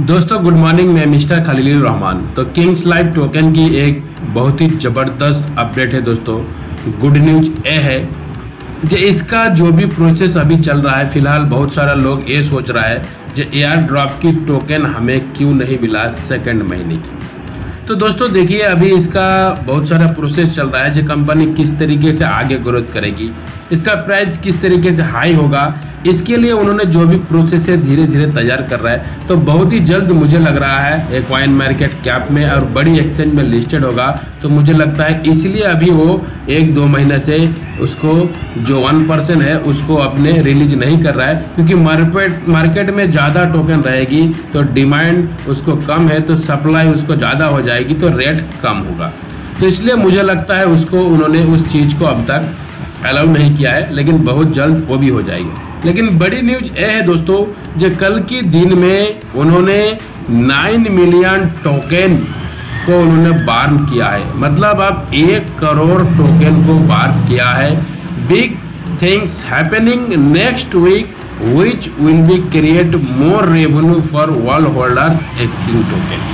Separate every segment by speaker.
Speaker 1: दोस्तों good morning मैं mister Khalil Rahman तो किंग्स लाइव टोकन की एक बहुत ही ज़बरदस्त अपडेट है दोस्तों। गुड न्यूज़ ये है कि इसका जो भी प्रोसेस अभी चल रहा है, फ़िलहाल बहुत सारा लोग ये सोच रहा है जो एयर ड्रॉप की टोकन हमें क्यों नहीं मिला सेकंड महीने की। तो दोस्तों, देखिए, अभी इसका बहुत सारा प्रोसेस चल रहा है जो कंपनी किस तरीके से आगे ग्रोथ करेगी। इसका प्राइस किस तरीके से हाई होगा, इसके लिए उन्होंने जो भी प्रोसेस है धीरे धीरे तैयार कर रहा है। तो बहुत ही जल्द मुझे लग रहा है, एक वाइन मार्केट कैप में और बड़ी एक्सचेंज में लिस्टेड होगा। तो मुझे लगता है इसलिए अभी वो एक दो महीने से उसको जो वन परसेंट है, उसको अपने रिलीज़ नहीं कर रहा है। क्योंकि मार्केट मार्केट में ज़्यादा टोकन रहेगी तो डिमांड उसको कम है तो सप्लाई उसको ज़्यादा हो जाएगी तो रेट कम होगा। तो इसलिए मुझे लगता है उसको, उन्होंने उस चीज़ को अब तक अलाउ नहीं किया है, लेकिन बहुत जल्द वो भी हो जाएगी। लेकिन बड़ी न्यूज़ ये है दोस्तों, जो कल के दिन में उन्होंने नाइन मिलियन टोकन को उन्होंने बार्न किया है। मतलब अब एक करोड़ टोकन को बार्न किया है। Big things happening next week which will be create more revenue for world holders axing token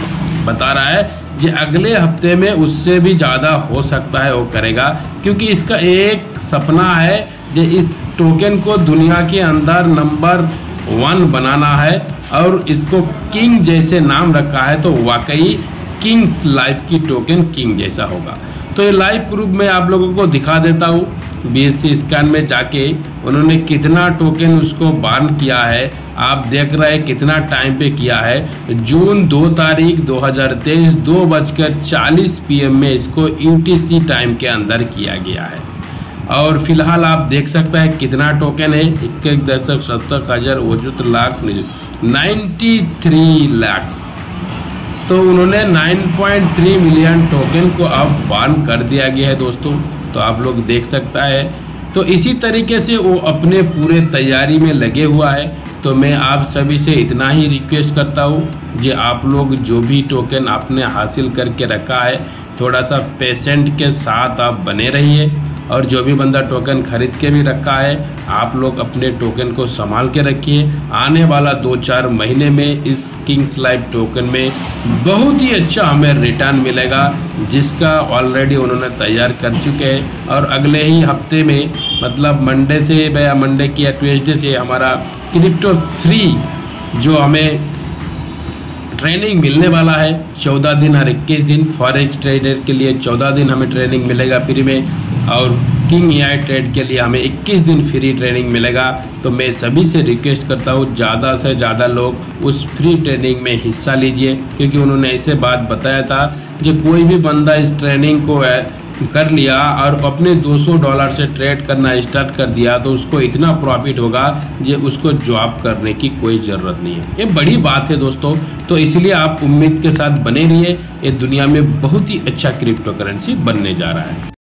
Speaker 1: बता रहा है जो अगले हफ़्ते में उससे भी ज़्यादा हो सकता है वो करेगा, क्योंकि इसका एक सपना है जो इस टोकन को दुनिया के अंदर नंबर वन बनाना है और इसको किंग जैसे नाम रखा है तो वाकई किंग्स लाइफ की टोकन किंग जैसा होगा। तो ये लाइव प्रूफ मैं आप लोगों को दिखा देता हूँ। BSC स्कैन में जाके उन्होंने कितना टोकन उसको बार्न किया है, आप देख रहे हैं कितना टाइम पे किया है। जून दो तारीख 2023 दो बजकर चालीस पीएम में इसको यूटीसी टाइम के अंदर किया गया है। और फ़िलहाल आप देख सकते हैं कितना टोकन है, इक्कीस दशक सत्तर हज़ार वजूद लाख नाइन्टी थ्री लैक्स तो उन्होंने 9.3 मिलियन टोकन को अब बान कर दिया गया है दोस्तों। तो आप लोग देख सकता है। तो इसी तरीके से वो अपने पूरे तैयारी में लगे हुआ है। तो मैं आप सभी से इतना ही रिक्वेस्ट करता हूँ कि आप लोग जो भी टोकन आपने हासिल करके रखा है, थोड़ा सा पेशेंट के साथ आप बने रहिए। और जो भी बंदा टोकन खरीद के भी रखा है, आप लोग अपने टोकन को संभाल के रखिए। आने वाला दो चार महीने में इस किंग्स लाइफ टोकन में बहुत ही अच्छा हमें रिटर्न मिलेगा, जिसका ऑलरेडी उन्होंने तैयार कर चुके हैं। और अगले ही हफ़्ते में मतलब मंडे से या मंडे की या ट्यूजडे से हमारा क्रिप्टो फ्री जो हमें ट्रेनिंग मिलने वाला है, चौदह दिन हर इक्कीस दिन फॉरेक्स ट्रेडर के लिए चौदह दिन हमें ट्रेनिंग मिलेगा फ्री में। और किंग ए ट्रेड के लिए हमें 21 दिन फ्री ट्रेनिंग मिलेगा। तो मैं सभी से रिक्वेस्ट करता हूँ, ज़्यादा से ज़्यादा लोग उस फ्री ट्रेनिंग में हिस्सा लीजिए। क्योंकि उन्होंने ऐसे बात बताया था कि कोई भी बंदा इस ट्रेनिंग को कर लिया और अपने 200 डॉलर से ट्रेड करना स्टार्ट कर दिया तो उसको इतना प्रॉफिट होगा कि उसको जॉब करने की कोई ज़रूरत नहीं है। ये बड़ी बात है दोस्तों। तो इसलिए आप उम्मीद के साथ बने रहिए। ये दुनिया में बहुत ही अच्छा क्रिप्टो करेंसी बनने जा रहा है।